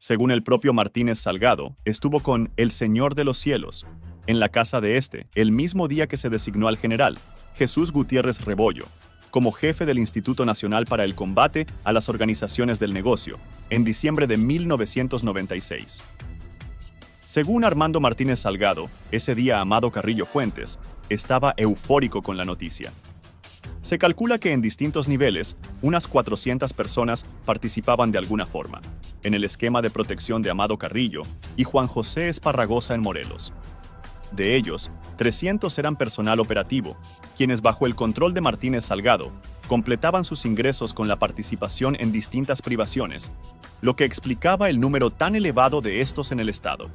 Según el propio Martínez Salgado, estuvo con el Señor de los Cielos, en la casa de este, el mismo día que se designó al general, Jesús Gutiérrez Rebollo, como jefe del Instituto Nacional para el Combate a las Organizaciones del Negocio, en diciembre de 1996. Según Armando Martínez Salgado, ese día Amado Carrillo Fuentes estaba eufórico con la noticia. Se calcula que en distintos niveles, unas 400 personas participaban de alguna forma, en el esquema de protección de Amado Carrillo y Juan José Esparragosa en Morelos. De ellos, 300 eran personal operativo, quienes bajo el control de Martínez Salgado completaban sus ingresos con la participación en distintas privaciones, lo que explicaba el número tan elevado de estos en el Estado.